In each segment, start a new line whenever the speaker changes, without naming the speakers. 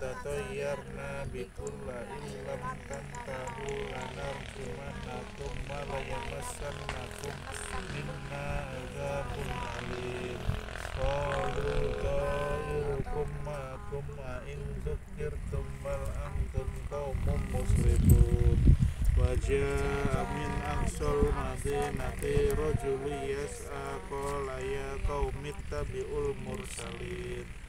tatayyarna bikulla illam tantahu lanarjumannakum wa la yamassannakum minna azabun alim. Qalu ta'irukum ma'akum a in dzukirtum bal antum qaumun musrifun. Wajah min madinati rajuli yas'a qala ya qaumi tabi'ul mursalin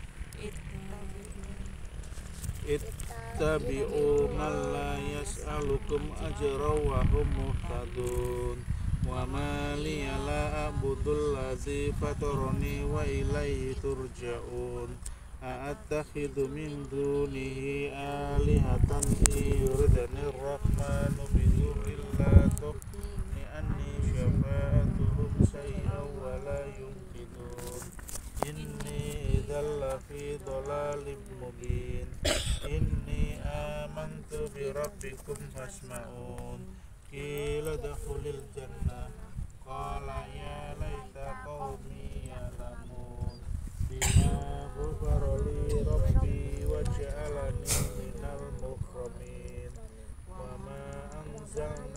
Ittabi'u man la yas'alukum ajra wa hum muhtadun. Wa ma liya la a'budul ladzi fatarani wa ilaihi turja'un. A'attakhidhu min dunihi alihatan yuridani rahmanu bidurrin la tughni anni syafa'atuhum syai'an wa la yunqidun. Inni idzal lafi dhalalim mubin Inni amantu bi rabbikum fasma'un. Qila dakhulil jannah. Qala ya laita qaumi ya'lamun. Bima ghafara li rabbi wa ja'alani minal mukramin Wa ma anzalna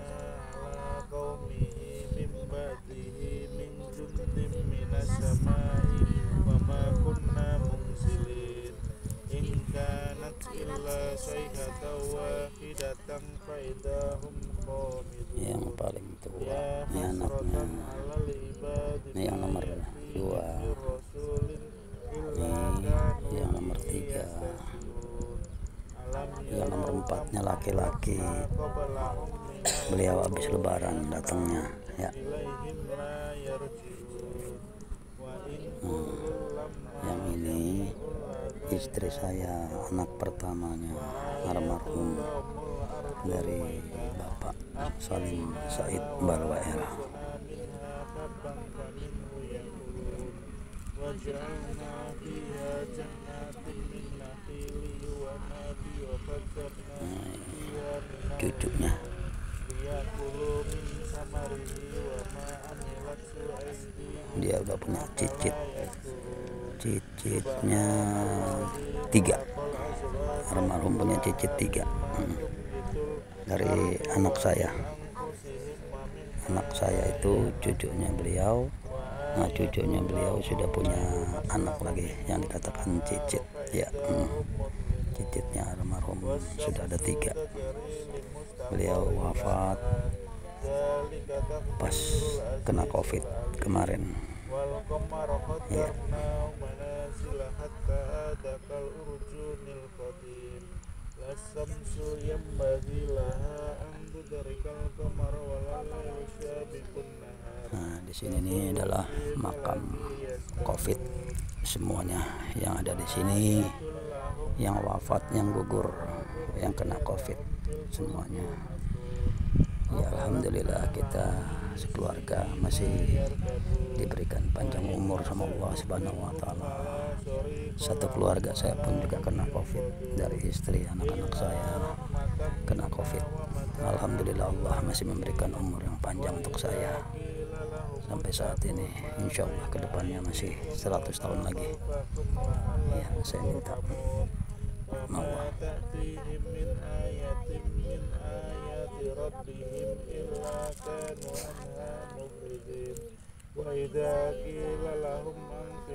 yang paling tua
Ya
ini anaknya ini yang nomor dua. ini
kanu
yang nomor tiga. yang nomor empatnya laki-laki. beliau habis lebaran datangnya. Ya istri saya anak pertamanya almarhum dari Bapak Salim Said Balwaera
nah,
cucunya. Dia udah punya cicit cicitnya tiga. Almarhum punya cicit tiga. Hmm. Dari anak saya. Anak saya itu cucunya beliau. Nah cucunya beliau sudah punya anak lagi yang dikatakan cicit. Ya hmm. cicitnya almarhum sudah ada tiga. Beliau wafat pas kena covid kemarin.
Ya. القديم لا الشمس ينبغي لها أن تدرك القمر ولا الليل سابق النهار
Nah, di sini ini adalah makam Covid semuanya yang ada di sini, yang wafat, yang gugur, yang kena Covid semuanya. Ya alhamdulillah kita sekeluarga masih diberikan panjang umur sama Allah Subhanahu wa taala. Satu keluarga saya pun juga kena Covid dari istri, anak-anak saya kena Covid. Alhamdulillah Allah masih memberikan umur yang panjang untuk saya sampai saat ini insya Allah kedepannya masih 100 tahun lagi ya saya minta sama Allah
تأتيهم من آية من آيات ربهم إلا كانوا عنها مخرجين وإذا قيل لهم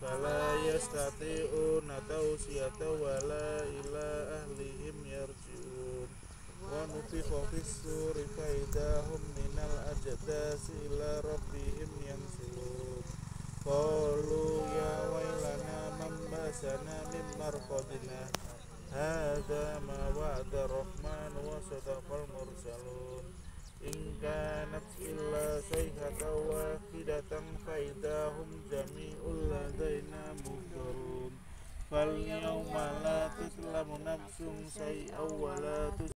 fala yastati'una tawsiyata wala ila ahlihim yarji'un. Wa nufiqa fissuri faidahum minal ajdasi ila rabbihim yansurun. Qalu ya wailana man basana min marqadina. Hada ma wa'da rahman wa sadaqal mursalun. In kanat illa sayhatan wahidatan faidahum jami'un. فاليوم لا تظلم نفس شيئا ولا